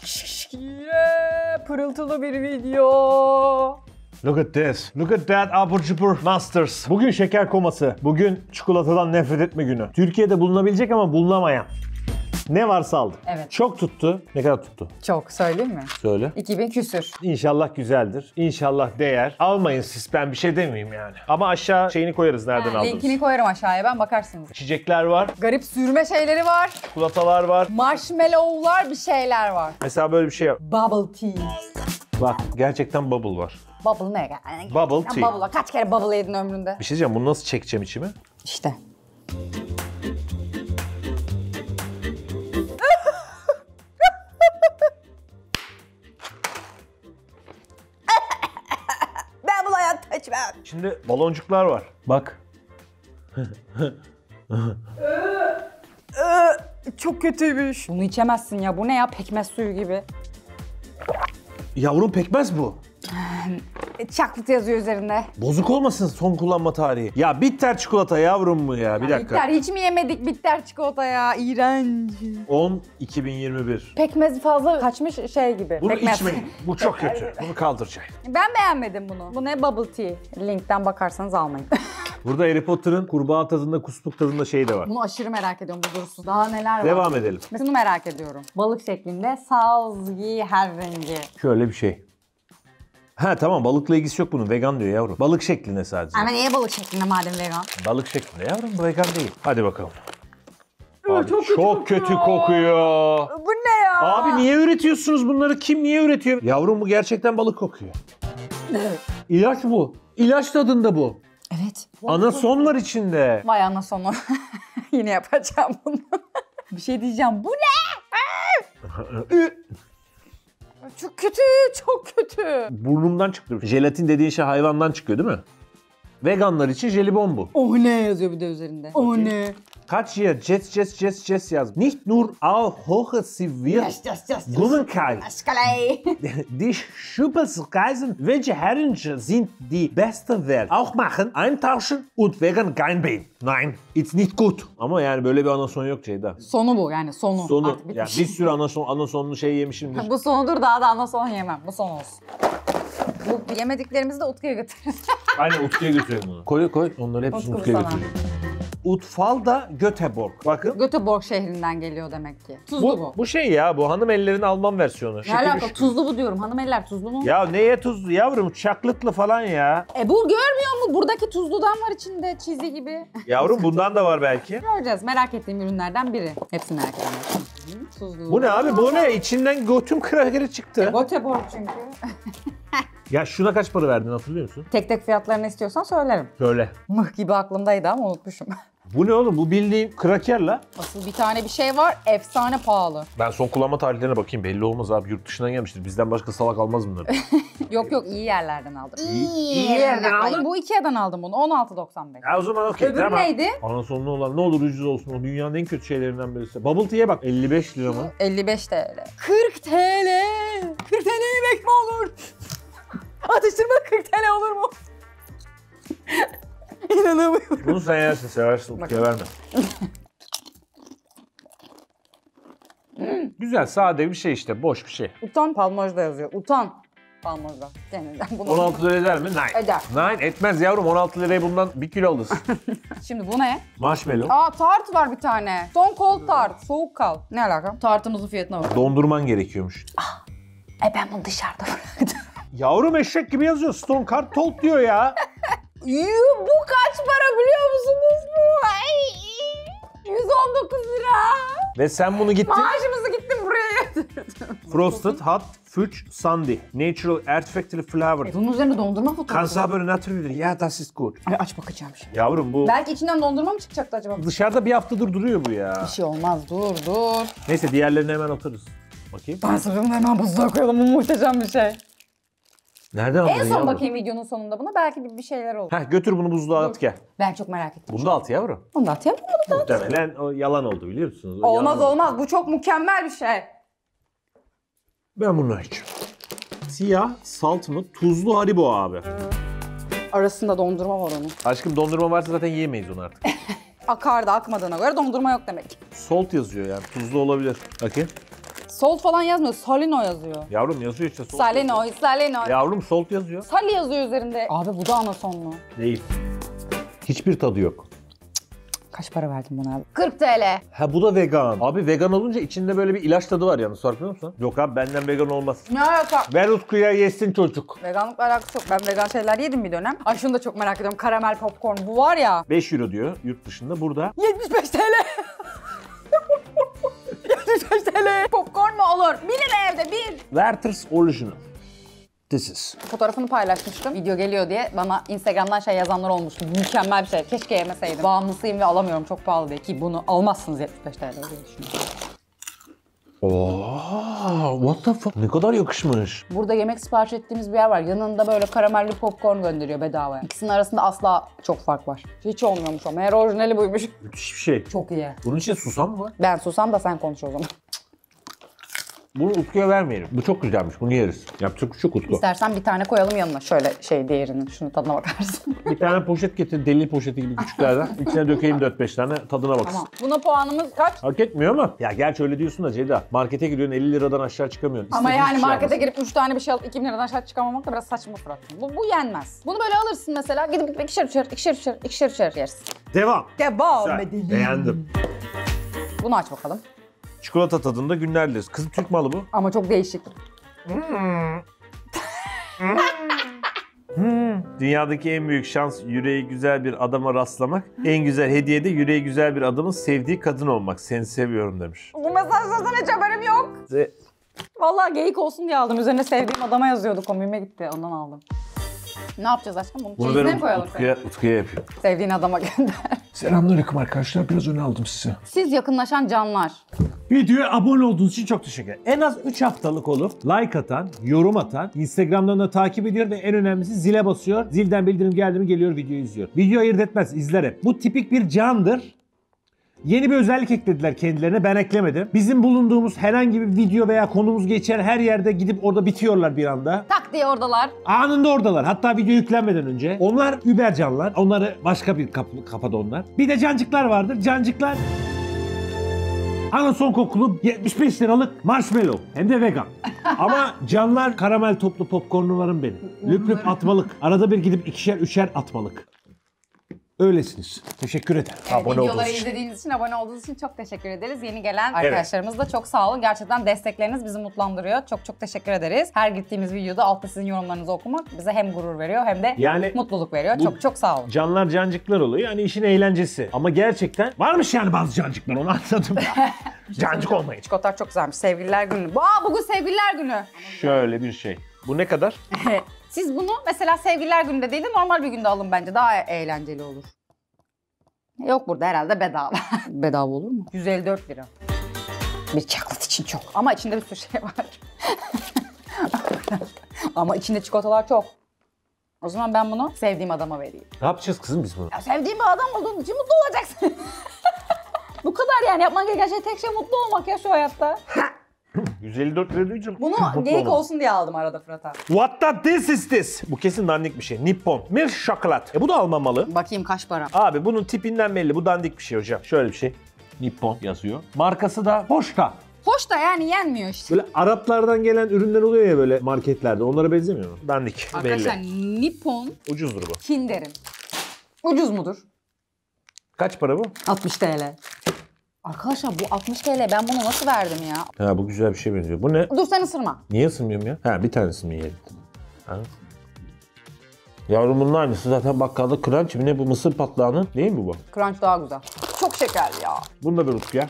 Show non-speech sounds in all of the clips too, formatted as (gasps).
Yeah, pırıltılı bir video. Look at this. Look at that abur cubur monsters. Bugün şeker koması. Bugün çikolatadan nefret etme günü. Türkiye'de bulunabilecek ama bulunamayan. Ne varsa aldık. Evet. Çok tuttu. Ne kadar tuttu? Çok söyleyeyim mi? Söyle. 2000 küsür. İnşallah güzeldir. İnşallah değer. Almayın siz ben bir şey demeyeyim yani. Ama aşağı şeyini koyarız nereden aldınız. linkini koyarım aşağıya ben bakarsınız. İçecekler var, Garip sürme şeyleri var. çikolatalar var. Marshmallow'lar bir şeyler var. Mesela böyle bir şey var. Bubble tea. Bak gerçekten bubble var. Bubble ne? Yani Bubble tea. Bubble'a kaç kere bubble yedin ömründe? Bir şey diyeceğim bunu nasıl çekeceğim içime? İşte. İçmem. Şimdi baloncuklar var. Bak. Çok kötüymüş. Bunu içemezsin ya. Bu ne ya? Pekmez suyu gibi. Yavrum pekmez bu. (laughs) Chocolate yazıyor üzerinde. Bozuk olmasın son kullanma tarihi. Ya bitter çikolata yavrum mu ya? Bir dakika. Bitter hiç mi yemedik bitter çikolata ya? İğrenç. 10 2021. Pekmez fazla kaçmış şey gibi. Bunu Pekmez. içmeyin. Bu çok (laughs) kötü. Bunu kaldıracağım. Ben beğenmedim bunu. Bu ne bubble tea? Linkten bakarsanız almayın. (laughs) Burada Harry Potter'ın kurbağa tadında, kusluk tadında şeyi de var. bunu aşırı merak ediyorum bu durusu. Daha neler var? Devam edelim. Mesela Şunu merak ediyorum. Balık şeklinde salzgi her rengi. Şöyle bir şey. Ha tamam balıkla ilgisi yok bunun. Vegan diyor yavrum. Balık şeklinde sadece. Ama niye balık şeklinde madem vegan? Balık şeklinde yavrum bu vegan değil. Hadi bakalım. Abi, çok, kötü, kokuyor. Bu ne ya? Abi niye üretiyorsunuz bunları? Kim niye üretiyor? Yavrum bu gerçekten balık kokuyor. İlaç bu. İlaç tadında bu. Evet. Anason var içinde. Vay ana sonu. (laughs) Yine yapacağım bunu. (laughs) bir şey diyeceğim. Bu ne? Çok kötü, çok kötü. Burnumdan çıktı. Jelatin dediğin şey hayvandan çıkıyor değil mi? Veganlar için jelibon bu. Oh ne yazıyor bir de üzerinde. Oh ne? Kaç yer Jets Jets Jets Jets yaz. Nicht nur auf hohe sie wird Yes, yes, yes, yes. Gummenkai. Askaley. (laughs) Die Superreisen, welche Herren sind die beste Welt? Auch machen, eintauschen und vegan kein Bein. Nein, it's nicht gut. Ama yani böyle bir anason yok Ceyda. Sonu bu yani sonu. Sonu, Artık ya bitmiş. bir sürü anason, anasonlu şey yemişimdir. (laughs) Bu sonudur daha da ana son yemem. Bu son olsun. Bu yemediklerimizi de Utku'ya götürürüz. Aynen Utku'ya götürelim bunu. Koy koy, onları hepsini Utku Utku'ya sana. Götürelim. Utfalda Göteborg. Bakın. Göteborg şehrinden geliyor demek ki. Tuzlu bu. Bu, bu şey ya, bu hanım ellerin Alman versiyonu. Ne Şekeri alaka? şu- Tuzlu bu diyorum. Hanım eller tuzlu mu? Ya neye tuzlu yavrum? Çaklıtlı falan ya. E bu görmüyor mu? Buradaki tuzludan var içinde çizi gibi. Yavrum bundan da var belki. Göreceğiz. Merak ettiğim ürünlerden biri. Hepsini merak ediyorum. Hı, Tuzlu. Bu ne abi? Bu ne? İçinden götüm krakeri çıktı. Göteborg çünkü. (laughs) Ya şuna kaç para verdin hatırlıyor musun? Tek tek fiyatlarını istiyorsan söylerim. Söyle. Mıh gibi aklımdaydı ama unutmuşum. (laughs) Bu ne oğlum? Bu bildiğin krakerla. Asıl bir tane bir şey var. Efsane pahalı. Ben son kullanma tarihlerine bakayım. Belli olmaz abi. Yurt dışından gelmiştir. Bizden başka salak almaz bunları. (laughs) Yok yok iyi yerlerden aldım. İyi- iyi yerden aldın? Bu Ikea'dan aldım bunu. 16.95. ya o zaman okey. Öbürü tamam. neydi? Anasonlu olan ne olur ucuz olsun. O dünyanın en kötü şeylerinden birisi. Bubble Tea'ye bak. 55 lira mı? 55 TL. 40 TL. 40 TL yemek mi olur? (laughs) Atıştırma 40 TL olur mu? (laughs) İnanamıyorum. Bunu sen yersin. Seversin. Utku'ya verme. Güzel, sade bir şey işte. Boş bir şey. Utan Palmoj'da yazıyor. Utan Palmoj'da. Kendinden bunu. 16 lira eder mi? Nein. Eder. Nein etmez yavrum. 16 liraya bundan 1 kilo alırsın. (laughs) Şimdi bu ne? Marshmallow. Aa tart var bir tane. Stone Cold tart. Soğuk kal. Ne alaka? Tartımızın fiyatına bak. Dondurman gerekiyormuş. E ben bunu dışarıda (laughs) bıraktım. Yavrum eşek gibi yazıyor. Stone Card Told diyor ya. Yuh, bu kaç para biliyor musunuz bu? Ay, 119 lira. Ve sen bunu gittin. Maaşımızı gittim buraya yatırdım. Frosted Hot Fudge Sundae. Natural Artificial Flavor. Bunun üzerine dondurma fotoğrafı. Kansaber Naturally. Ya das ist gut. Ay, aç bakacağım şimdi. Yavrum bu Belki içinden dondurma mı çıkacaktı acaba? dışarıda bir haftadır duruyor bu ya. Bir şey olmaz dur dur. Neyse diğerlerini hemen atarız. Bakayım. Ben sırrımı hemen buzluğa koyalım bu muhteşem bir şey. Nereden aldın En son yavrum? bakayım videonun sonunda buna belki bir, bir şeyler olur. Heh, götür bunu buzluğa at gel. Ben çok merak ettim. Bunu da at yavrum. Onu da atayım bunu da. Muhtemelen o yalan oldu biliyor musunuz? O Olmaz yalan. olmaz bu çok mükemmel bir şey. Ben bunu açacağım. Siyah, salt mı? Tuzlu haribo abi. Arasında dondurma var onun. Aşkım dondurma varsa zaten yiyemeyiz onu artık. (laughs) Akar da akmadığına göre dondurma yok demek. Salt yazıyor yani. Tuzlu olabilir. Bakayım. Salt falan yazmıyor. Salino yazıyor. Yavrum yazıyor işte. Salt Salino, Salino. yazıyor. Yavrum salt yazıyor. Sally yazıyor üzerinde. Abi bu da anasonlu. Değil. Hiçbir tadı yok. Kaç para verdin buna abi? 40 TL. Ha bu da vegan. Abi vegan olunca içinde böyle bir ilaç tadı var yalnız farkında mısın? Yok abi benden vegan olmaz. Ne alaka? Ver Utku'ya yesin çocuk. Veganlıkla alakası yok. Ben vegan şeyler yedim bir dönem. Ay şunu da çok merak ediyorum. Karamel popcorn. Bu var ya. 5 euro diyor yurt dışında. Burada 75 TL. 75 TL. Popcorn mu olur? Bir lira evde bir. Werther's Original. This is. Fotoğrafını paylaşmıştım. Video geliyor diye bana Instagram'dan şey yazanlar olmuştu. Mükemmel bir şey. Keşke yemeseydim. Bağımlısıyım ve alamıyorum. Çok pahalı diye. Ki bunu almazsınız 75 TL diye düşünüyorum. Oo, what the fuck? Ne kadar yakışmış. Burada yemek sipariş ettiğimiz bir yer var. Yanında böyle karamelli popcorn gönderiyor bedavaya. İkisinin arasında asla çok fark var. Hiç olmuyormuş o. Meğer orijinali buymuş. Müthiş bir şey. Çok iyi. Bunun için susam mı var? Ben susam da sen konuş o zaman. Bunu Utku'ya vermeyelim. Bu çok güzelmiş. Bunu yeriz. Yapacak yok Utku. İstersen bir tane koyalım yanına. Şöyle şey diğerinin. Şunu tadına bakarsın. (laughs) Bir tane poşet getir. Deli poşeti gibi küçüklerden. İçine dökeyim 4-5 tane. Tadına baksın. tamam. Buna puanımız kaç? Hak etmiyor ama. Ya gerçi öyle diyorsun da Ceyda. Markete giriyorsun 50 liradan aşağı çıkamıyorsun. Ama İstediğin yani şey markete almasın. girip 3 tane bir şey alıp 2000 liradan aşağı çıkamamak da biraz saçma Fırat. Bu, bu yenmez. Bunu böyle alırsın mesela. Gidip ikişer üçer, ikişer üçer, ikişer üçer yersin. Devam. Devam. Beğendim. Bunu aç bakalım. Çikolata tadında günlerdir. Kızım Türk malı bu. Ama çok değişik. Dünyadaki en büyük şans yüreği güzel bir adama rastlamak. En güzel hediye de yüreği güzel bir adamın sevdiği kadın olmak. Seni seviyorum demiş. Bu mesajlardan hiç haberim yok. Ve Vallahi geyik olsun diye aldım. Üzerine sevdiğim adama yazıyordu. Komiğime gitti. Ondan aldım. Ne yapacağız aşkım? Bunu, bunu ben mi koyalım? Utku'ya, Utku'ya yapıyorum. Sevdiğin adama gönder. (laughs) Selamünaleyküm arkadaşlar. Biraz öne aldım sizi. Siz yakınlaşan canlar. Videoya abone olduğunuz için çok teşekkür ederim. En az 3 haftalık olup like atan, yorum atan, Instagram'dan da takip ediyor ve en önemlisi zile basıyor. Zilden bildirim geldi mi geliyor videoyu izliyor. Video ayırt etmez, izler hep. Bu tipik bir candır. Yeni bir özellik eklediler kendilerine. Ben eklemedim. Bizim bulunduğumuz herhangi bir video veya konumuz geçen her yerde gidip orada bitiyorlar bir anda. Tak diye oradalar. Anında oradalar. Hatta video yüklenmeden önce. Onlar Uber canlar. Onları başka bir kap- kafada onlar. Bir de cancıklar vardır. Cancıklar Anason kokulu 75 liralık marshmallow. Hem de vegan. (laughs) Ama canlar karamel toplu popcornlularım benim. Lüp lüp atmalık. Arada bir gidip ikişer üçer atmalık. Öylesiniz. Teşekkür ederim. Abone olduğunuz Videoları için. izlediğiniz için, abone olduğunuz için çok teşekkür ederiz. Yeni gelen arkadaşlarımız da çok sağ olun. Gerçekten destekleriniz bizi mutlandırıyor. Çok çok teşekkür ederiz. Her gittiğimiz videoda altta sizin yorumlarınızı okumak bize hem gurur veriyor hem de Yani mutluluk veriyor. bu- Çok çok sağ olun. canlar cancıklar oluyor. Yani işin eğlencesi. Ama gerçekten varmış yani bazı cancıklar onu anladım. (laughs) Cancık olmayın. Çikolatalar çok güzelmiş. Sevgililer günü. Aa bugün sevgililer günü. Şöyle bir şey. Bu ne kadar? (laughs) Siz bunu mesela sevgililer gününde değil de normal bir günde alın bence. Daha eğlenceli olur. Yok burada herhalde bedava. (laughs) bedava olur mu? 154 lira. Bir çaklat için çok. Ama içinde bir sürü şey var. (laughs) Ama içinde çikolatalar çok. O zaman ben bunu sevdiğim adama vereyim. Ne yapacağız kızım biz bunu? Ya sevdiğim bir adam olduğun için mutlu olacaksın. Bu kadar yani yapman gereken şey tek şey mutlu olmak ya şu hayatta. (laughs) 154 lira diyeceğim. Bunu (laughs) geyik olsun diye aldım arada Fırat'a. What the this is this? Bu kesin dandik bir şey. Nippon. Milk şokolat. E bu da almamalı. Bakayım kaç para. Abi bunun tipinden belli. Bu dandik bir şey hocam. Şöyle bir şey. Nippon yazıyor. Markası da Hoşta. Hoş da yani yenmiyor işte. Böyle Araplardan gelen ürünler oluyor ya böyle marketlerde. Onlara benzemiyor mu? dandik. Arkadaşlar Belli. Nippon Ucuzdur bu. Kinder'in. Ucuz mudur? Kaç para bu? 60 TL. Arkadaşlar bu 60 TL ben bunu nasıl verdim ya? Ha bu güzel bir şey benziyor. Bu ne? Dur sen ısırma. Niye ısınmıyorum ya? Ha bir tanesini yiyelim. Ha. Yavrum bunun aynısı zaten bakkalda crunch mi ne bu mısır patlağının değil mi bu? Crunch daha güzel. Çok şekerli ya. Bunu da bir Utku ya.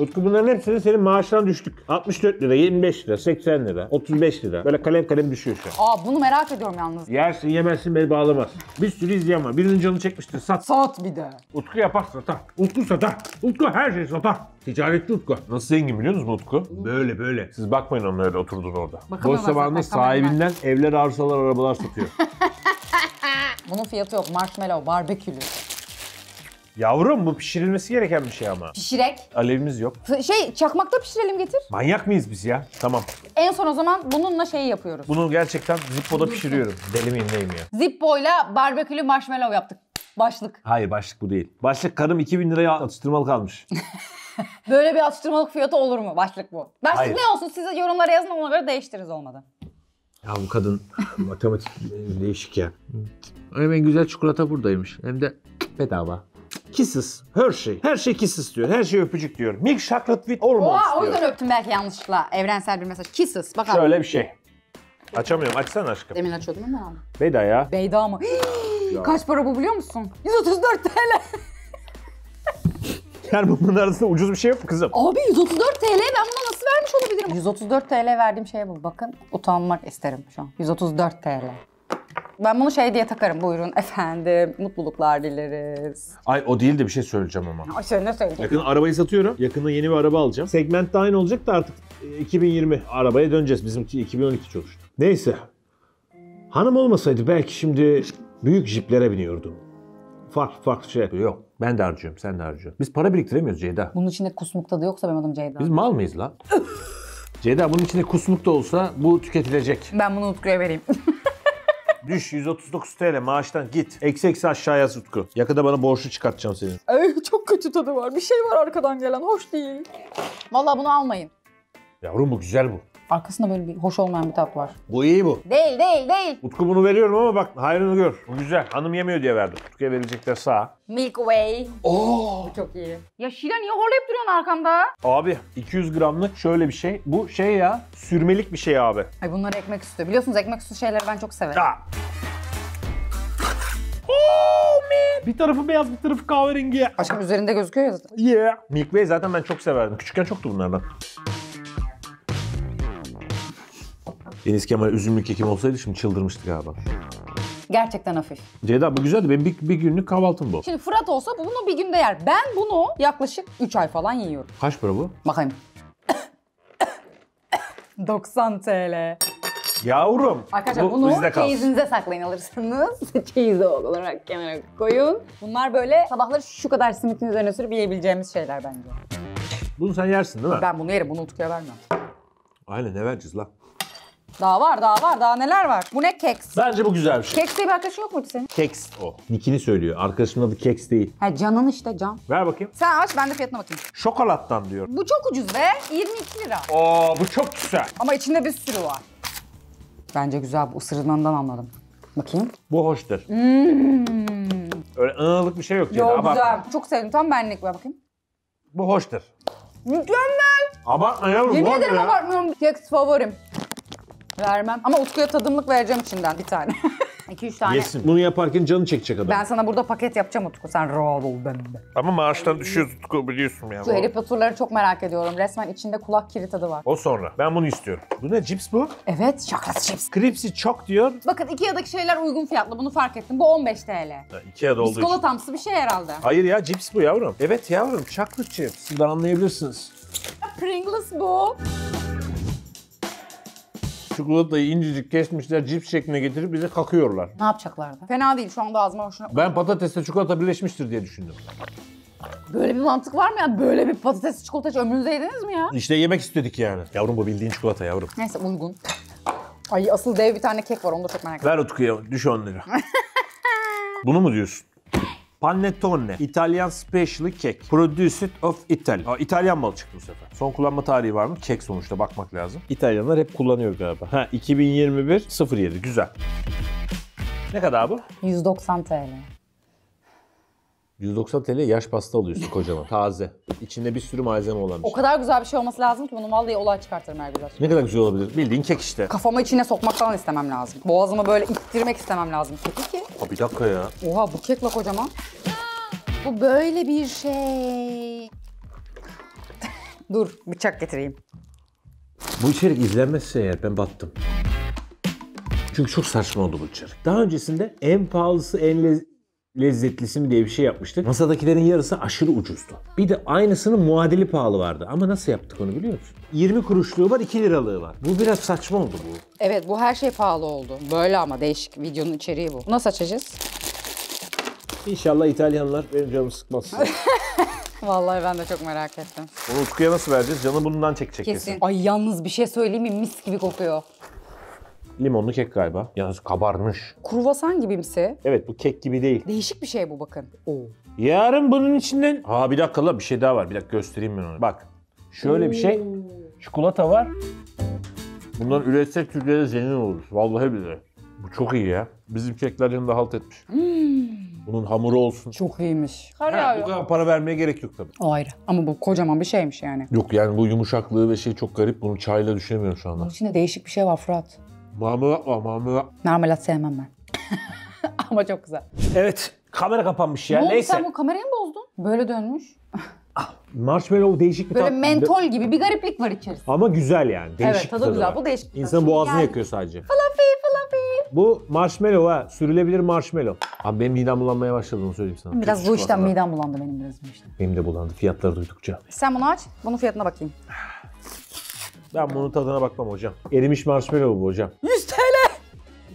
Utku bunların hepsini senin maaştan düştük. 64 lira, 25 lira, 80 lira, 35 lira. Böyle kalem kalem düşüyor şu an. Aa bunu merak ediyorum yalnız. Yersin yemezsin beni bağlamaz. Bir sürü izleyen var. Birinin canı çekmiştir. Sat. Saat bir de. Utku yapar satar. Utku satar. Utku her şeyi satar. Ticaretçi Utku. Nasıl zengin biliyor musunuz mu Utku? Böyle böyle. Siz bakmayın onunla öyle oturduğun orada. Bakamıyorlar Boş zamanında sahibinden evler, arsalar, arabalar satıyor. (laughs) Bunun fiyatı yok. Marshmallow, barbekülü. Yavrum bu pişirilmesi gereken bir şey ama. Pişirek. Alevimiz yok. F- Şey çakmakta pişirelim getir. Manyak mıyız biz ya? Tamam. En son o zaman bununla şeyi yapıyoruz. Bunu gerçekten Zippo'da pişiriyorum. Deli miyim neyim ya? Zippo'yla barbekülü marshmallow yaptık. Başlık. Hayır başlık bu değil. Başlık karım 2000 liraya atıştırmalık almış. (laughs) Böyle bir atıştırmalık fiyatı olur mu? Başlık bu. Başlık Hayır. ne olsun size yorumlara yazın ona göre değiştiririz olmadı. Ya bu kadın (laughs) matematik değişik ya. Hem en güzel çikolata buradaymış. Hem de bedava. Kisses. Her şey. Her şey kisses diyor. Her şey öpücük diyor. Milk chocolate with almonds Oha o diyor. yüzden öptüm belki yanlışlıkla. Evrensel bir mesaj. Kisses. Bak abi. Şöyle bir şey. Açamıyorum. Açsana aşkım. Demin açıyordum ama abi. Beda ya. Beyda mı? (gasps) Kaç para bu biliyor musun? 134 TL. (laughs) Yani bunun arasında ucuz bir şey yok mu kızım? Abi 134 TL ben buna nasıl vermiş olabilirim? 134 TL verdiğim şeye bu. Bakın utanmak isterim şu an. 134 TL. Ben bunu şey diye takarım. Buyurun efendim. Mutluluklar dileriz. Ay o değil de bir şey söyleyeceğim ama. Ay şöyle ne söyleyeyim? Yakın arabayı satıyorum. Yakında yeni bir araba alacağım. Segment de aynı olacak da artık e, 2020 arabaya döneceğiz. Bizimki 2012 çalıştı. Neyse. Hanım olmasaydı belki şimdi büyük jiplere biniyordum. Farklı farklı şey. Yok ben de harcıyorum sen de harcıyorsun. Biz para biriktiremiyoruz Ceyda. Bunun içinde kusmuk tadı yoksa benim adım Ceyda. Biz mal mıyız la? (laughs) Ceyda bunun içinde kusmuk da olsa bu tüketilecek. Ben bunu Utku'ya vereyim. (laughs) Düş 139 TL maaştan git. Eksi eksi aşağıya yaz Utku. Yakında bana borçlu çıkartacağım senin. Ay çok kötü tadı var. Bir şey var arkadan gelen. Hoş değil. Vallahi bunu almayın. Yavrum bu güzel bu. Arkasında böyle bir hoş olmayan bir tat var. Bu iyi bu. Değil değil değil. Utku bunu veriyorum ama bak hayrını gör. Bu güzel. Hanım yemiyor diye verdim. Utku'ya verecekler sağ. Milk Way. Oo. Bu çok iyi. Ya Şila niye horlayıp duruyorsun arkamda? Abi 200 gramlık şöyle bir şey. Bu şey ya sürmelik bir şey abi. Ay bunlar ekmek üstü. Biliyorsunuz ekmek üstü şeyleri ben çok severim. Ya. Oh man. Bir tarafı beyaz bir tarafı kahverengi. Aşkım üzerinde gözüküyor ya zaten. Yeah. Milk Way zaten ben çok severdim. Küçükken çoktu bunlardan. Deniz Kemal üzümlü kekim olsaydı şimdi çıldırmıştı galiba. Gerçekten hafif. Ceyda bu güzeldi. Benim bir, bir günlük kahvaltım bu. Şimdi Fırat olsa bu bunu bir günde yer. Ben bunu yaklaşık 3 ay falan yiyorum. Kaç para bu? Bakayım. (coughs) 90 TL. Yavrum. Arkadaşlar bu bunu bizde kalsın. çeyizinize saklayın alırsanız. (laughs) Çeyiz olarak kenara koyun. Bunlar böyle sabahları şu kadar simitin üzerine sürüp yiyebileceğimiz şeyler bence. Bunu sen yersin değil mi? Ben bunu yerim. Bunu Utku'ya vermem. Aynen ne vereceğiz lan? Daha var daha var. Daha neler var? Bu ne keks? Bence bu güzel bir şey. Keks diye bir arkadaşın yok muydu senin? Keks o. Nikini söylüyor. Arkadaşımın adı Keks değil. Ha canın işte can. Ver bakayım. Sen aç ben de fiyatına bakayım. Şokolattan diyor. Bu çok ucuz be. 22 lira. Oo bu çok güzel. Ama içinde bir sürü var. Bence güzel. Bu ısırığından anladım. Bakayım. Bu hoştur. Öyle ığlık bir şey yok. Ceyda, Yo abartma. güzel. Çok sevdim. Tam benlik. Ver bakayım. Bu hoştur. Mükemmel. Abartma yavrum. Yemin hoş ederim ya. abartmıyorum. Keks favorim. Vermem. Ama Utku'ya tadımlık vereceğim içinden bir tane. (laughs) 2-3 tane. Yesin. Bunu yaparken canı çekecek adam. Ben sana burada paket yapacağım Utku. Sen rahat ol bende. Ama maaştan düşüyor tutku biliyorsun ya. Şu Harry Potter'ları çok merak ediyorum. Resmen içinde kulak kiri tadı var. O sonra. Ben bunu istiyorum. Bu ne? Cips bu? Evet, şakası chips. Cripsy çok diyor. Bakın Ikea'daki şeyler uygun fiyatlı. Bunu fark ettim. Bu 15 TL. Ha, Ikea'da olduğu için. Biskolatamsı bir şey herhalde. Hayır ya cips bu yavrum. Evet yavrum chocolate chips. Sizden anlayabilirsiniz. Pringles bu. Çikolatayı incecik kesmişler cips şekline getirip bize kakıyorlar. Ne yapacaklardı? Fena değil. Şu anda ağzıma hoşuna... Ben patatesle çikolata birleşmiştir diye düşündüm. Böyle bir mantık var mı ya? Böyle bir patates çikolata hiç ömrünüzde yediniz mi ya? İşte yemek istedik yani. Yavrum bu bildiğin çikolata yavrum. Neyse uygun. Ay asıl dev bir tane kek var. Onu da çok merak ediyorum. Ver Utku'ya düş 10 lira. (laughs) Bunu mu diyorsun? Panettone, İtalyan special cake, produced of Italy. Aa, İtalyan malı çıktı bu sefer. Son kullanma tarihi var mı? Kek sonuçta bakmak lazım. İtalyanlar hep kullanıyor galiba. Ha 2021 07 güzel. Ne kadar bu? 190 TL. 190 TL yaş pasta alıyorsun kocaman. (laughs) Taze. İçinde bir sürü malzeme olan bir O şey. kadar güzel bir şey olması lazım ki bunu vallahi olay çıkartırım her güzel. Ne kadar güzel olabilir. Bildiğin kek işte. Kafamı içine sokmak falan istemem lazım. Boğazımı böyle ittirmek istemem lazım. Keki ki. Aa, bir dakika ya. Oha bu kek la kocaman. Bu böyle bir şey. (laughs) Dur bıçak getireyim. Bu içerik izlenmezse eğer ben battım. Çünkü çok saçma oldu bu içerik. Daha öncesinde en pahalısı en lez- lezzetlisi mi diye bir şey yapmıştık. Masadakilerin yarısı aşırı ucuzdu. Bir de aynısının muadili pahalı vardı. Ama nasıl yaptık onu biliyor musun? 20 kuruşluğu var, 2 liralığı var. Bu biraz saçma oldu bu. Evet bu her şey pahalı oldu. Böyle ama değişik. Videonun içeriği bu. Nasıl açacağız? İnşallah İtalyanlar benim canımı sıkmaz. (laughs) Vallahi ben de çok merak ettim. Onu Utku'ya nasıl vereceğiz? Canı bundan çekecek kesin. Kesin. Ay yalnız bir şey söyleyeyim mi? Mis gibi kokuyor. Limonlu kek galiba. Yalnız kabarmış. Kruvasan gibimsi. Evet bu kek gibi değil. Değişik bir şey bu bakın. Oo. Yarın bunun içinden... Aa bir dakika la bir şey daha var. Bir dakika göstereyim ben onu. Bak. Şöyle bir şey. Çikolata var. Bunları üretsek Türkiye'de zengin oluruz. Vallahi billahi. Bu çok iyi ya. Bizim kekler yanında halt etmiş. Bunun hamuru olsun. Çok iyiymiş. Kar Ha, bu yağıyor. kadar para vermeye gerek yok tabii. O ayrı. Ama bu kocaman bir şeymiş yani. Yok yani bu yumuşaklığı ve şey çok garip. Bunu çayla düşünemiyorum şu anda. Bunun içinde değişik bir şey var Fırat. Marmelat var marmelat. Marmelat sevmem ben. (laughs) Ama çok güzel. Evet. Kamera kapanmış ya. ne oldu Neyse. sen bu kamerayı mı bozdun? Böyle dönmüş. (laughs) Marshmallow değişik bir Böyle tat. mentol gibi bir gariplik var içerisinde. Ama güzel yani. Değişik evet tadı bir tadı güzel. var. Bu değişik. bir İnsanın tadı. boğazını Yani yakıyor sadece. Fluffy fluffy. Bu marshmallow ha. Sürülebilir marshmallow. Abi benim midem bulanmaya başladı onu söyleyeyim sana. Biraz Kötü bu işten çikolatadan. midem bulandı benim biraz bu işten. Benim de bulandı fiyatları duydukça. Sen bunu aç. Bunun fiyatına bakayım. Ben bunun tadına bakmam hocam. Erimiş marshmallow bu hocam. 100 TL.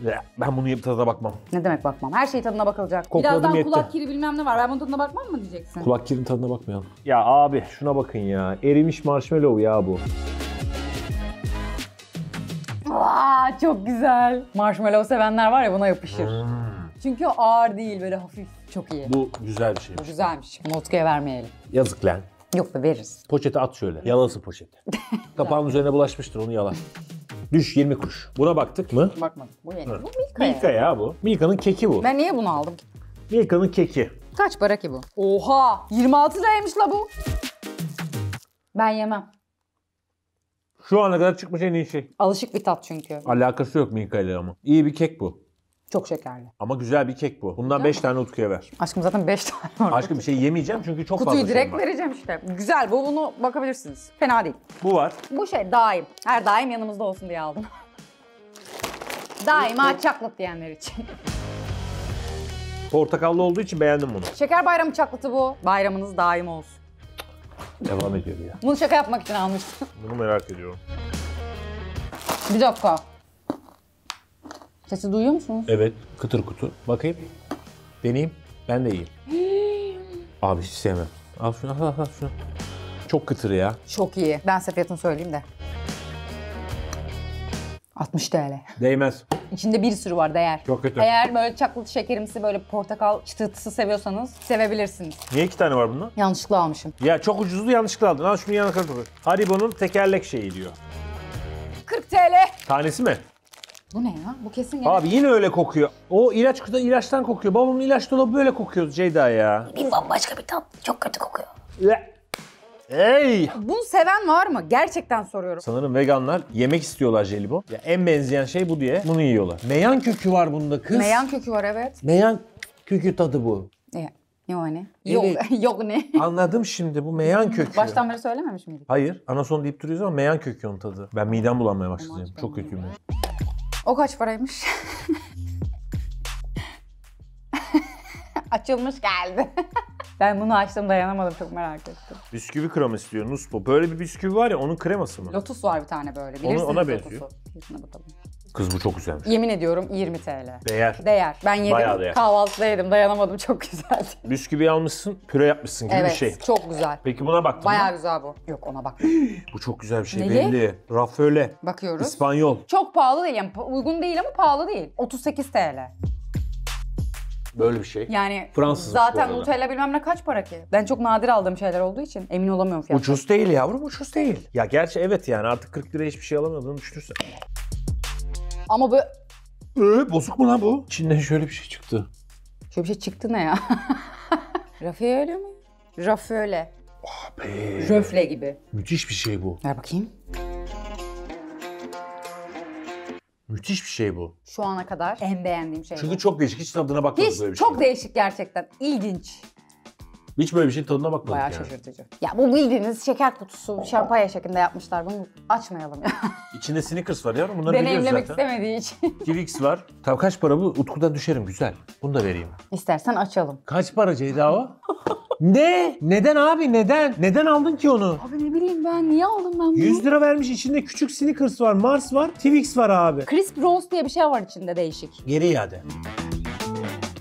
Ya, Ben bunun tadına bakmam. Ne demek bakmam? Her şey tadına bakılacak. Kokladım Birazdan yetti. kulak kiri bilmem ne var. Ben bunun tadına bakmam mı diyeceksin? Kulak kirin tadına bakmayalım. Ya abi şuna bakın ya. Erimiş marshmallow ya bu. Aa, çok güzel. Marshmallow sevenler var ya buna yapışır. Çünkü o ağır değil böyle hafif. Çok iyi. Bu güzel bir şey. Bu güzelmiş. Bunu Utku'ya vermeyelim. Yazık lan. Yok be veririz. Poşete at şöyle. Yalasın poşeti. (laughs) Kapağın üzerine bulaşmıştır onu yala. Düş 20 kuruş. Buna baktık mı? Bakmadım. Bu yeni. Bu Milka. Milka ya bu. Milka'nın keki bu. Ben niye bunu aldım? Milka'nın keki. Kaç para ki bu? Oha! 26 liraymış la bu. Ben yemem. Şu ana kadar çıkmış en iyi şey. Alışık bir tat çünkü. Alakası yok Milka ile ama. İyi bir kek bu. Çok şekerli. Ama güzel bir kek bu. Bundan 5 tane Utku'ya ver. Aşkım zaten 5 tane var. Başka bir şey yemeyeceğim çünkü çok Kutuyu fazla direkt şey var. vereceğim işte. Güzel bu bunu bakabilirsiniz. Fena değil. Bu var. Bu şey daim. Her daim yanımızda olsun diye aldım. (laughs) Daima çaklıt diyenler için. Portakallı olduğu için beğendim bunu. Şeker bayramı çaklıtı bu. Bayramınız daim olsun. Devam ediyor ya. Bunu şaka yapmak için almıştım. Bunu merak ediyorum. Bir dakika. Sesi duyuyor musunuz? Evet. Kıtır kutu. Bakayım. Deneyeyim. Ben de yiyeyim. (gasps) Abi hiç sevmem. Al şunu al, al, al şunu. Çok kıtır ya. Çok iyi. Ben size fiyatını söyleyeyim de. 60 TL. Değmez. İçinde bir sürü var değer. Çok kötü. Eğer böyle çaklıt şekerimsi böyle portakal çıtırtısı seviyorsanız sevebilirsiniz. Niye iki tane var bundan? Yanlışlıkla almışım. Ya çok ucuzdu yanlışlıkla aldın. Al şunu yanına koy. Haribo'nun tekerlek şeyi diyor. 40 TL. Tanesi mi? Bu ne ya? Bu kesin gene. Abi yine öyle kokuyor. O ilaç kutu ilaçtan kokuyor. Babamın ilaç dolabı böyle kokuyor Ceyda ya. Bir bambaşka bir tat. Çok kötü kokuyor. Ey! Bunu seven var mı? Gerçekten soruyorum. Sanırım veganlar yemek istiyorlar jelibon. Ya en benzeyen şey bu diye bunu yiyorlar. Meyan kökü var bunda kız. Meyan kökü var evet. Meyan kökü tadı bu. E, ne o ne? Yok, Evet. (laughs) yok ne? Anladım şimdi bu meyan kökü. Baştan beri söylememiş miydik? Hayır. Anason deyip duruyoruz ama meyan kökü onun tadı. Ben midem bulanmaya başladı. Aman Çok kötüyüm ben. O kaç paraymış? (laughs) Açılmış geldi. ben bunu açtım dayanamadım çok merak ettim. Bisküvi krem istiyor Nuspo. Böyle bir bisküvi var ya onun kreması mı? Lotus var bir tane böyle. Bilirsiniz ona Lotus'u. benziyor. Şuna bakalım. Kız bu çok güzelmiş. Yemin ediyorum 20 TL. Değer. Değer. Ben yedim. Bayağı değer. Kahvaltıda yedim. Dayanamadım. Çok güzeldi. (laughs) Bisküvi almışsın, püre yapmışsın gibi evet. bir şey. Çok güzel. Peki buna baktın Bayağı mı? güzel bu. Yok ona bak. (gasps) Bu çok güzel bir şey Neli? belli. Raföle. Bakıyoruz. İspanyol. Çok pahalı değil yani uygun değil ama pahalı değil. 38 TL. Böyle bir şey. Yani Fransız zaten. Nutella bilmem ne kaç para ki? Ben çok nadir aldığım şeyler olduğu için emin olamıyorum fiyatına. Ucuz değil yavrum, ucuz değil. Ya gerçi evet yani artık 40 liraya hiçbir şey alamadığını düşünürsen. Ama bu Ee, bozuk mu lan bu? İçinden şöyle bir şey çıktı. şöyle bir şey çıktı ne ya? (laughs) Raffaele mi? Raffaele. Be. Röfle gibi. Müthiş bir şey bu. Ver bakayım. Müthiş bir şey bu. Şu ana kadar en beğendiğim şey Çünkü bu. çok değişik. Hiç tadına bakmadık Hiç böyle bir çok şey. değişik gerçekten. İlginç. Hiç böyle bir şeyin tadına bakmadık Bayağı yani. şaşırtıcı. Ya bu bildiğiniz şeker kutusu şampanya şeklinde yapmışlar. Bunu açmayalım ya. (laughs) İçinde Snickers var yavrum. Bunları biliyoruz Deneyimlemek zaten. istemediği için. (laughs) Twix var. Tamam kaç para bu? Utku'dan düşerim. Güzel. Bunu da vereyim. İstersen açalım. Kaç para Ceyda o? (laughs) ne? Neden abi? Neden? Neden aldın ki onu? Abi ne bileyim ben niye aldım ben bunu? 100 lira vermiş içinde küçük Snickers var, Mars var, Twix var abi. Crisp Rolls diye bir şey var içinde değişik. Geri iade.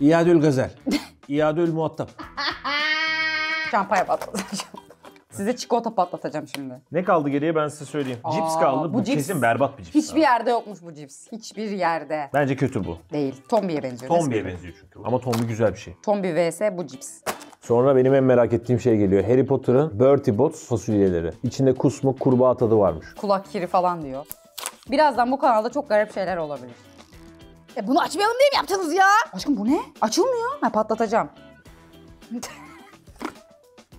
İadeül gazel. İadeül muhatap. Şampanya patlatacağım. (laughs) Size çikolata patlatacağım şimdi. Ne kaldı geriye ben size söyleyeyim. cips Aa, kaldı. Bu, bu cips- kesin berbat bir cips. Hiçbir abi. yerde yokmuş bu cips. Hiçbir yerde. Bence kötü bu. Değil. Tombi'ye benziyor. Tombi'ye benziyor çünkü. Ama Tombi güzel bir şey. Tombi vs bu cips. Sonra benim en merak ettiğim şey geliyor. Harry Potter'ın Bertie Bott's fasulyeleri. İçinde kusmuk, kurbağa tadı varmış. Kulak kiri falan diyor. Birazdan bu kanalda çok garip şeyler olabilir. E bunu açmayalım diye mi yaptınız ya? Aşkım bu ne? Açılmıyor. Ha patlatacağım. (laughs)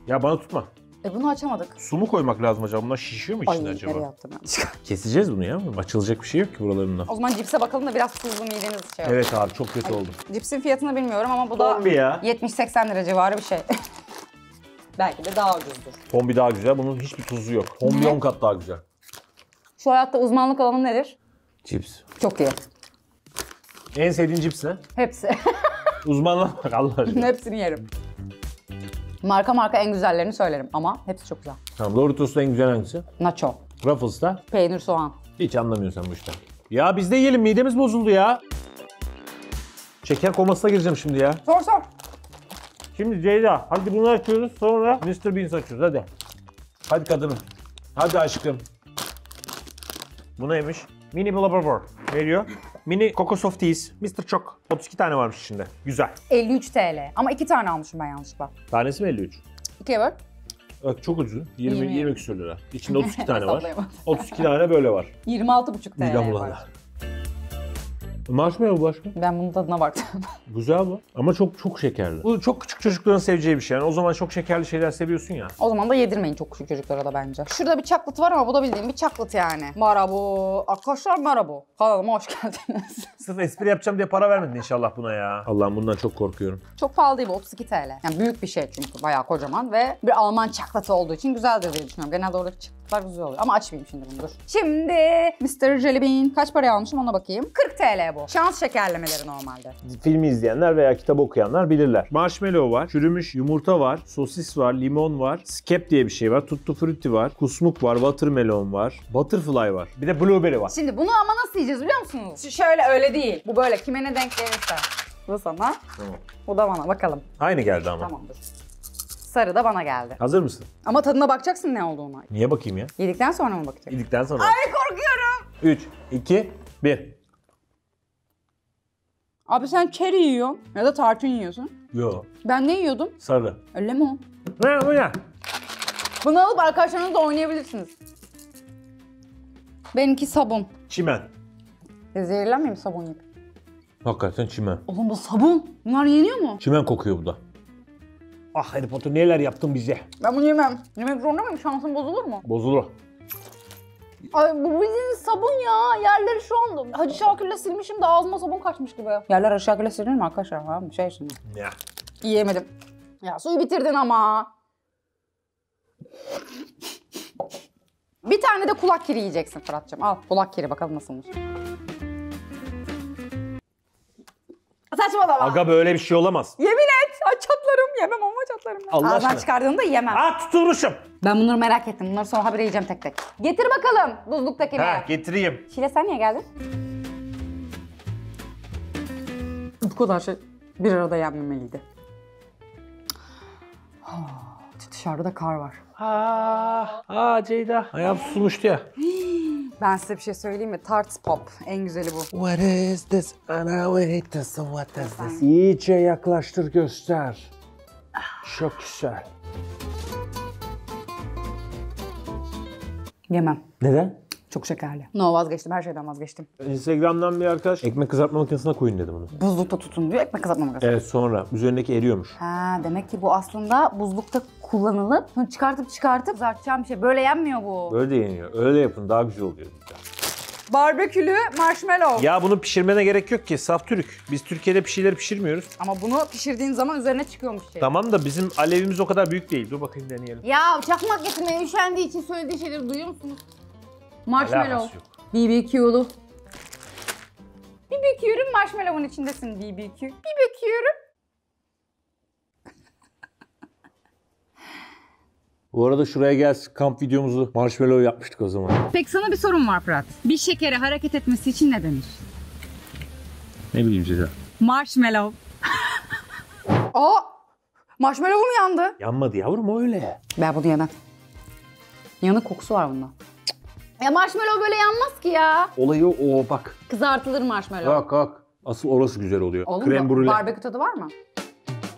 Ya bana tutma. e bunu açamadık. Su mu koymak lazım acaba? Bunlar şişiyor mu Ay içinde nereye acaba? attım yanlışlıkla. (laughs) Keseceğiz bunu ya. Açılacak bir şey yok ki buralarından. O zaman cipse bakalım da biraz tuzlu mideniz şey Evet abi çok kötü oldu. Cipsin fiyatını bilmiyorum ama bu da Kombi ya. 70-80 lira civarı bir şey. (laughs) Belki de daha ucuzdur. Kombi daha güzel. Bunun hiçbir tuzu yok. Kombi 10 kat daha güzel. Şu hayatta uzmanlık alanım nedir? Cips. Çok iyi. En sevdiğin cips ne? Hepsi. (laughs) Uzmanlık bak Allah aşkına. Hepsini yerim. Marka marka en güzellerini söylerim ama hepsi çok güzel. Tamam Doritos'ta en güzel hangisi? Nacho, Ruffles'ta peynir, soğan. hiç anlamıyorsun bu işten. Ya biz de yiyelim midemiz bozuldu ya. Şeker komasına gireceğim şimdi ya. Sor sor. Şimdi Ceyda hadi bunu açıyoruz sonra Mr. Beans açıyoruz hadi. Hadi kadınım. Hadi aşkım. Bu neymiş? Mini Blubber veriyor. Mini Coco Softies. Mr. Çok. 32 tane varmış içinde. Güzel. 53 TL. Ama iki tane almışım ben yanlışlıkla. Tanesi mi 53? İkiye böl. Bak çok ucuz. 20, Yirmi. 20 küsur lira. İçinde 32 tane (laughs) var. Hesaplayamadım. 32 tane böyle var. 26,5 TL var. Marshmallow bu aşkım. Ben bunun tadına baktım. (laughs) Güzel bu. Ama çok çok şekerli. Bu çok küçük çocukların seveceği bir şey. Yani o zaman çok şekerli şeyler seviyorsun ya. o zaman da yedirmeyin çok küçük çocuklara da bence. Şurada bir çaklıt var ama bu da bildiğim bir çaklıt yani. Marabo. Arkadaşlar marabo. Kanalıma hoş geldiniz. (laughs) Sırf espri yapacağım diye para vermedin inşallah buna ya. Allah'ım bundan çok korkuyorum. çok pahalı değil bu 32 TL. Yani büyük bir şey çünkü bayağı kocaman ve bir Alman çaklatı olduğu için güzeldir diye düşünüyorum. Genelde oradaki çaklatlar güzel oluyor. Ama açmayayım şimdi bunu dur. Şimdi Mr. Jelly Bean kaç paraya almışım ona bakayım. 40 TL bu. Şans şekerlemeleri normalde. Filmi izleyenler veya kitap okuyanlar bilirler. Marshmallow var, çürümüş yumurta var, sosis var, limon var, skep diye bir şey var, tutti frutti var, kusmuk var, watermelon var, butterfly var. Bir de blueberry var. Şimdi bunu ama nasıl yiyeceğiz biliyor musunuz? Şu şöyle öyle değil. Bu böyle kime ne denk gelirse. Bu sana. Tamam. Bu da bana. Bakalım. Aynı geldi ama. Tamamdır. Sarı da bana geldi. Hazır mısın? Ama tadına bakacaksın ne olduğuna. Niye bakayım ya? Yedikten sonra mı bakacaksın? Yedikten sonra. Ay korkuyorum. 3, 2, 1. Abi sen cherry yiyorsun ya da tarçın yiyorsun. Yo. Ben ne yiyordum? Sarı. Öyle mi o? Ne bu ne? Bunu alıp arkadaşlarınızla oynayabilirsiniz. Benimki sabun. Çimen. E, zehirlenmeyeyim sabun yiyip. Hakikaten çimen. Oğlum bu sabun. Bunlar yeniyor mu? Çimen kokuyor bu da. Ah Harry Potter neler yaptın bize. Ben bunu yemem. Yemek zorunda mıyım? Şansım bozulur mu? Bozulur. Ay bu bildiğin sabun ya. Yerleri şu anda Hacı Şakir'le silmişim de ağzıma sabun kaçmış gibi. Yerler Hacı Şakir'le silinir mi arkadaşlar? Ha, şey şimdi. Ya. Yiyemedim. Ya suyu bitirdin ama. Bir tane de kulak kiri yiyeceksin Fırat'cığım. Al kulak kiri bakalım nasılmış. Saçmalama. Aga böyle bir şey olamaz. Yemin et. Ay çatlarım. Yemem ama çatlarım. ben. Allah Ağzından aşkına. çıkardığında yemem. Ah tutulmuşum. Ben bunları merak ettim. Bunları sonra habire yiyeceğim tek tek. Getir bakalım buzluktakini. Ha getireyim. Şile sen niye geldin? Bu kadar şey bir arada yenmemeliydi. Dışarıda kar var. Aa, aa Ceyda. Ayağım susmuştu ya. Ben size bir şey söyleyeyim mi? Tarts Pop. En güzeli bu. What is this? Ana wait this what is this? İyice yaklaştır göster. Çok güzel. Yemem. Neden? Çok şekerli. No vazgeçtim. Her şeyden vazgeçtim. Instagram'dan bir arkadaş Ekmek kızartma makinesine koyun dedi bunu. Buzlukta tutun diyor. Ekmek kızartma makinesi. Evet sonra üzerindeki eriyormuş. Ha demek ki bu aslında buzlukta kullanılıp sonra çıkartıp çıkartıp kızartacağım bir şey. Böyle yenmiyor bu. Böyle de yeniyor. Öyle yapın daha güzel oluyor. Barbekülü marshmallow. Ya bunu pişirmene gerek yok ki. Saf Türk. Biz Türkiye'de bir şeyleri pişirmiyoruz. Ama bunu pişirdiğin zaman üzerine çıkıyormuş şey. Tamam da bizim alevimiz o kadar büyük değil. Dur bakayım deneyelim. Ya çakmak getirmeye üşendiği için söylediği şeyleri duyuyor musunuz? Marshmallow. Alakası yok. BBQ'lu. BBQ'run marshmallow'un içindesin BBQ. BBQ'run. Bu arada şuraya gel kamp videomuzu marshmallow yapmıştık o zaman. Peki sana bir sorun var Fırat. Bir şekere hareket etmesi için ne denir? Ne bileyim Ceyda. Marshmallow. (laughs) Aa! Marshmallow'um yandı. Yanmadı yavrum o öyle. Ben bunu yemem. Yanık kokusu var bunda. Ya marshmallow böyle yanmaz ki ya. Olayı o bak. Kızartılır marshmallow. Bak bak. Asıl orası güzel oluyor. Olur Krem mu? brûlée. Barbekü tadı var mı?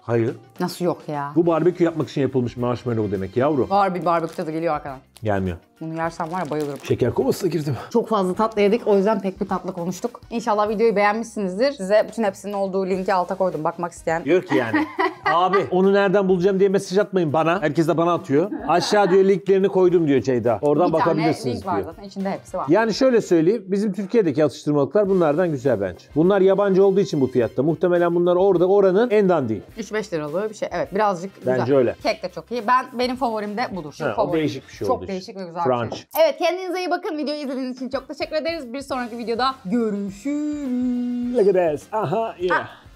Hayır. Nasıl yok ya? Bu barbekü yapmak için yapılmış marshmallow demek yavru. Var bir barbekü tadı geliyor arkadan. Gelmiyor. Bunu yersem var ya bayılırım. Şeker komasına girdim. Çok fazla tatlı yedik. O yüzden pek bir tatlı konuştuk. İnşallah videoyu beğenmişsinizdir. Size bütün hepsinin olduğu linki alta koydum. Bakmak isteyen. Diyor ki yani. (laughs) Abi onu nereden bulacağım diye mesaj atmayın bana. Herkes de bana atıyor. Aşağı diyor linklerini koydum diyor Ceyda. Oradan bir tane bakabilirsiniz link var diyor. zaten. İçinde hepsi var. Yani şöyle söyleyeyim. Bizim Türkiye'deki atıştırmalıklar bunlardan güzel bence. Bunlar yabancı olduğu için bu fiyatta. Muhtemelen bunlar orada oranın en dandiği. 3-5 liralık bir şey. Evet birazcık güzel. Bence öyle. Kek de çok iyi. Ben Benim favorim de budur. Ha, o Favorim. değişik bir şey Çok oldu işte. değişik ve güzel bir şey. Evet kendinize iyi bakın. Videoyu izlediğiniz için çok teşekkür ederiz. Bir sonraki videoda görüşürüz. Look at this. Aha yeah.